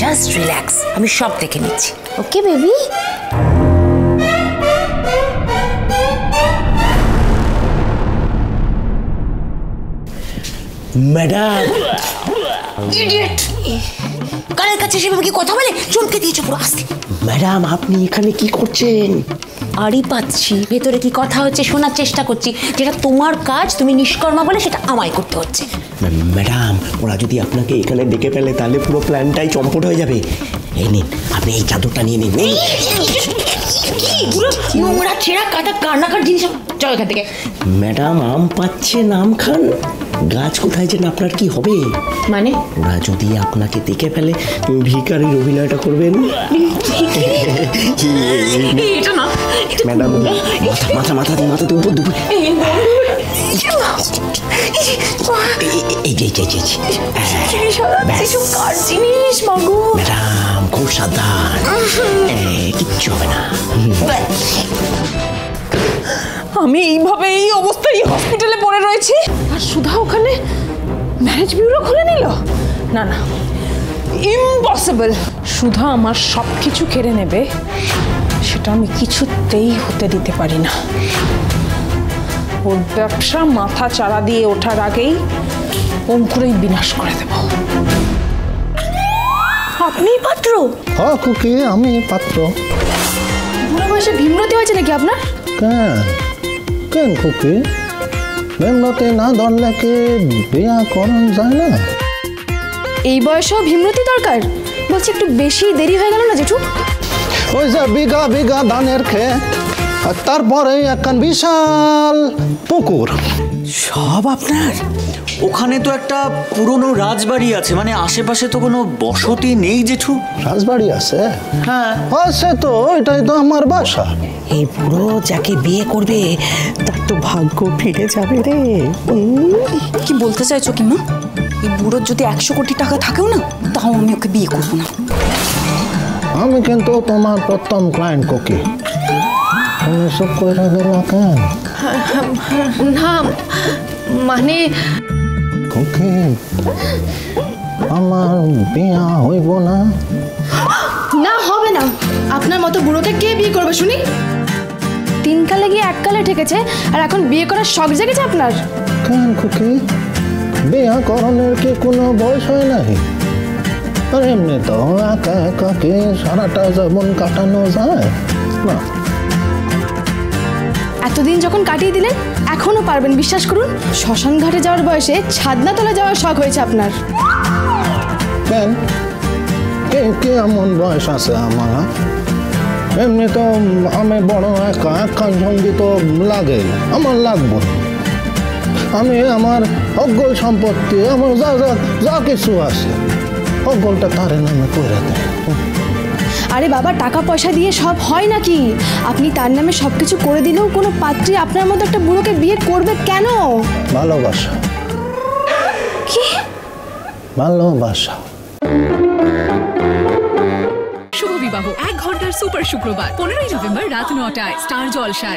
Just relax আমি সব দেখে নিচ্ছি। ওকে বেবি ম্যাডাম ইডিয়েট কানের কাছে সেভাবে কি কথা বলে চমকে দিয়েছে পুরো আস্তে। ম্যাডাম আপনি এখানে কি করছেন? আড়ি পাচ্ছি। ভেতরে কি কথা হচ্ছে শোনার চেষ্টা করছি। যেটা তোমার কাজ তুমি নিষ্কর্মা বলে সেটা আমায় করতে হচ্ছে। ম্যা- ম্যাডাম ওরা যদি আপনাকে এখানে ডেকে ফেলে তাহলে পুরো প্ল্যানটাই চম্পট হয়ে যাবে। এই নিন আপনি এই চাদরটা নিয়ে নিন নোংরা ছেঁড়া কাটা কান্নাকার জিনিস চল এখান থেকে। ম্যাডাম আম পাচ্ছেন আম খান। গাছ কোথায় যেন আপনার কি হবে? মানে? ওরা যদি আপনাকে দেখে ফেলে ভিকারির অভিনয়টা করবেন। ম্যাডাম মাথা মাথা মাথা মাথা দুপুর মাগো ম্যাডাম খুব সাবধান কিচ্ছু হবে না। আমি এইভাবে এই অবস্থায় হসপিটালে পড়ে রয়েছি। আর সুধা ওখানে ম্যারেজ বিউরো খুলে নিল? না না। ইম্পসিবল সুধা আমার সব কিছু কেড়ে নেবে। সেটা আমি কিছুতেই হতে দিতে পারি না। ওর ব্যবসা মাথা চারা দিয়ে ওঠার আগেই অঙ্কুরেই বিনাশ করে দেব। আপনি পাত্র? হ খুকি আমি পাত্র। বুড়ো বয়সে ভীমরতি হয়েছে নাকি আপনার? কেন? কেন খুকি মেমনতে না ধরলে কি বিয়া করন যায় না? এই বয়সেও ভীমরতি দরকার? বলছি একটু বেশি দেরি হয়ে গেল না জেঠু? ওই যে বিঘা বিঘা ধানের ক্ষেত আর তারপরে একখান বিশাল পুকুর। সব আপনার? ওখানে তো একটা পুরনো রাজবাড়ি আছে মানে আশেপাশে তো কোনো বসতি নেই জেঠু? রাজবাড়ি আছে? হ্যাঁ। আছে তো এটাই তো আমার বাসা। এই বুড়ো যাকে বিয়ে করবে তার তো ভাগ্য ফিরে যাবে রে। উম। কি বলতে চাইছো কি মা এই বুড়োর যদি একশো কোটি টাকা থাকেও না তাও আমি ওকে বিয়ে করব না। আমি কিন্তু তোমার প্রথম ক্লায়েন্ট কুকি। তুমি সব গেল কেন? না মানে কুকি আমার বিয়া হইব না? না হবে না। আপনার মতো বুড়োকে কে বিয়ে করবে শুনি? তিন কালে গিয়ে এক কালে ঠেকেছে আর এখন বিয়ে করার শখ জেগেছে আপনার। কেন খুকি বিয়া করণের কি কোনো বয়স হয় নাই? আর এমনি তো একা একা কি সারাটা জীবন কাটানো যায়? না। এতদিন যখন কাটিয়ে দিলেন এখনও পারবেন বিশ্বাস করুন? শ্মশান ঘাটে যাওয়ার বয়সে ছাদনা তলা যাওয়ার শখ হয়েছে আপনার। কেন? কে কে এমন বয়স আছে আমার? এমনি তো আমি বড় একা একা সঙ্গী তো লাগে আমার লাগবে। আমি আমার অজ্ঞল সম্পত্তি আমার যা যা যা কিছু আছে। অজ্ঞলটা তারে নামে করে দেয়। আরে বাবা টাকা পয়সা দিয়ে সব হয় নাকি? আপনি তার নামে সব কিছু করে দিলেও কোনো পাত্রী আপনার মতো একটা বুড়োকে বিয়ে করবে কেন? ভালোবাসা। কি? ভালোবাসা। শুভ বিবাহ। এক ঘণ্টার সুপার শুক্রবার পনেরোই নভেম্বর রাত নটায় স্টার জলসায়।